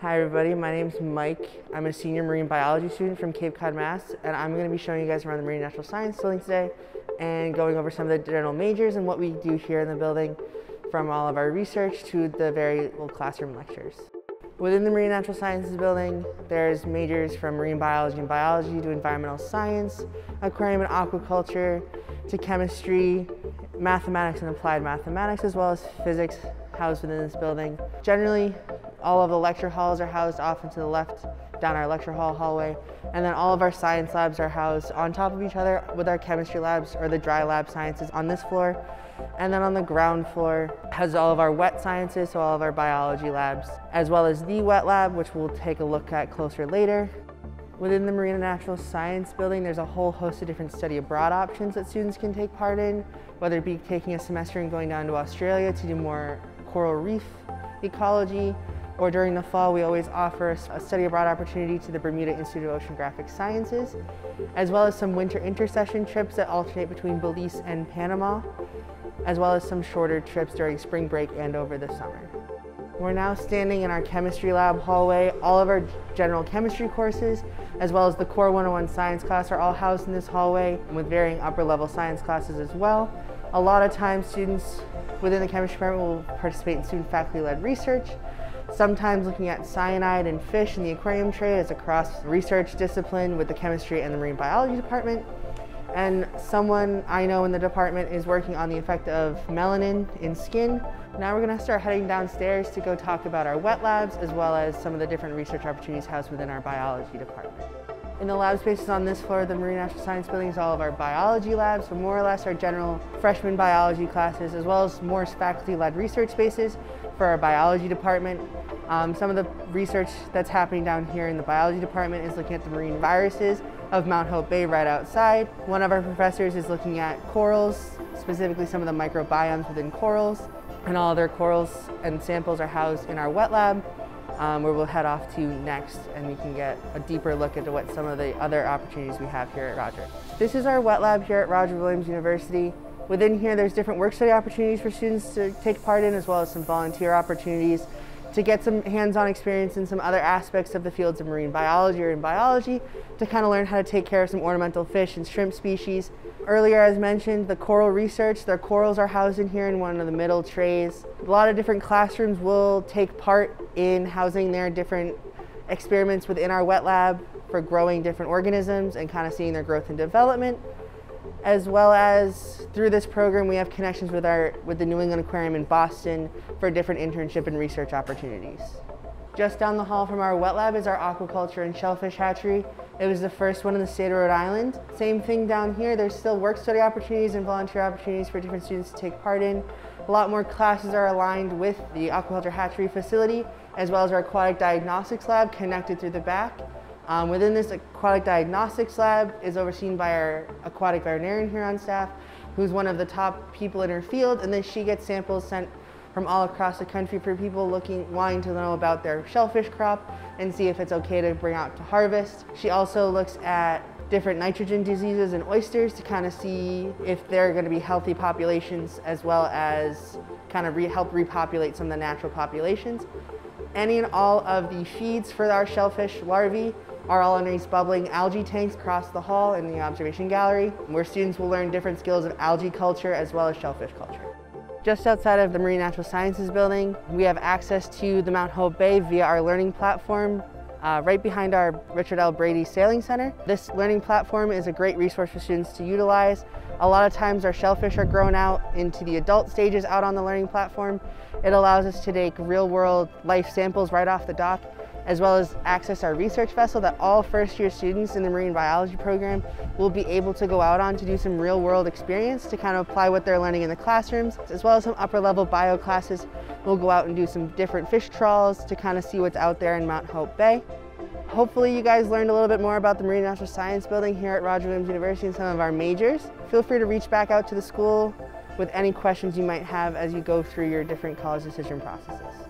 Hi everybody, my name is Mike. I'm a senior marine biology student from Cape Cod, Mass. And I'm going to be showing you guys around the Marine Natural Science building today and going over some of the general majors and what we do here in the building from all of our research to the very little classroom lectures. Within the Marine Natural Sciences building, there's majors from marine biology and biology to environmental science, aquarium and aquaculture, to chemistry, mathematics and applied mathematics, as well as physics housed within this building. Generally, all of the lecture halls are housed off and to the left down our lecture hall hallway. And then all of our science labs are housed on top of each other with our chemistry labs or the dry lab sciences on this floor. And then on the ground floor has all of our wet sciences, so all of our biology labs, as well as the wet lab, which we'll take a look at closer later. Within the Marina Natural Science building, there's a whole host of different study abroad options that students can take part in, whether it be taking a semester and going down to Australia to do more coral reef ecology, or during the fall, we always offer a study abroad opportunity to the Bermuda Institute of Oceanographic Sciences, as well as some winter intersession trips that alternate between Belize and Panama, as well as some shorter trips during spring break and over the summer. We're now standing in our chemistry lab hallway. All of our general chemistry courses, as well as the Core 101 science class, are all housed in this hallway with varying upper level science classes as well. A lot of times students within the chemistry department will participate in student faculty led research, sometimes looking at cyanide and fish in the aquarium tray as a cross research discipline with the chemistry and the marine biology department. And someone I know in the department is working on the effect of melanin in skin. Now we're gonna start heading downstairs to go talk about our wet labs as well as some of the different research opportunities housed within our biology department. In the lab spaces on this floor the Marine Natural Science Building is all of our biology labs, so more or less our general freshman biology classes, as well as more faculty-led research spaces for our biology department. Um, some of the research that's happening down here in the biology department is looking at the marine viruses of Mount Hope Bay right outside. One of our professors is looking at corals, specifically some of the microbiomes within corals, and all their corals and samples are housed in our wet lab um, where we'll head off to next and we can get a deeper look into what some of the other opportunities we have here at Roger. This is our wet lab here at Roger Williams University. Within here there's different work study opportunities for students to take part in as well as some volunteer opportunities to get some hands-on experience in some other aspects of the fields of marine biology or in biology to kind of learn how to take care of some ornamental fish and shrimp species. Earlier, as mentioned, the coral research, their corals are housed in here in one of the middle trays. A lot of different classrooms will take part in housing their different experiments within our wet lab for growing different organisms and kind of seeing their growth and development as well as through this program we have connections with our with the New England Aquarium in Boston for different internship and research opportunities. Just down the hall from our wet lab is our aquaculture and shellfish hatchery. It was the first one in the state of Rhode Island. Same thing down here, there's still work study opportunities and volunteer opportunities for different students to take part in. A lot more classes are aligned with the aquaculture hatchery facility, as well as our aquatic diagnostics lab connected through the back. Um, within this aquatic diagnostics lab is overseen by our aquatic veterinarian here on staff, who's one of the top people in her field, and then she gets samples sent from all across the country for people looking, wanting to know about their shellfish crop and see if it's okay to bring out to harvest. She also looks at different nitrogen diseases in oysters to kind of see if they're going to be healthy populations as well as kind of re help repopulate some of the natural populations. Any and all of the feeds for our shellfish larvae are all in these bubbling algae tanks across the hall in the observation gallery, where students will learn different skills of algae culture as well as shellfish culture. Just outside of the Marine Natural Sciences building, we have access to the Mount Hope Bay via our learning platform uh, right behind our Richard L. Brady Sailing Center. This learning platform is a great resource for students to utilize. A lot of times our shellfish are grown out into the adult stages out on the learning platform. It allows us to take real world life samples right off the dock as well as access our research vessel that all first year students in the marine biology program will be able to go out on to do some real world experience to kind of apply what they're learning in the classrooms, as well as some upper level bio classes. We'll go out and do some different fish trawls to kind of see what's out there in Mount Hope Bay. Hopefully you guys learned a little bit more about the Marine Natural Science building here at Roger Williams University and some of our majors. Feel free to reach back out to the school with any questions you might have as you go through your different college decision processes.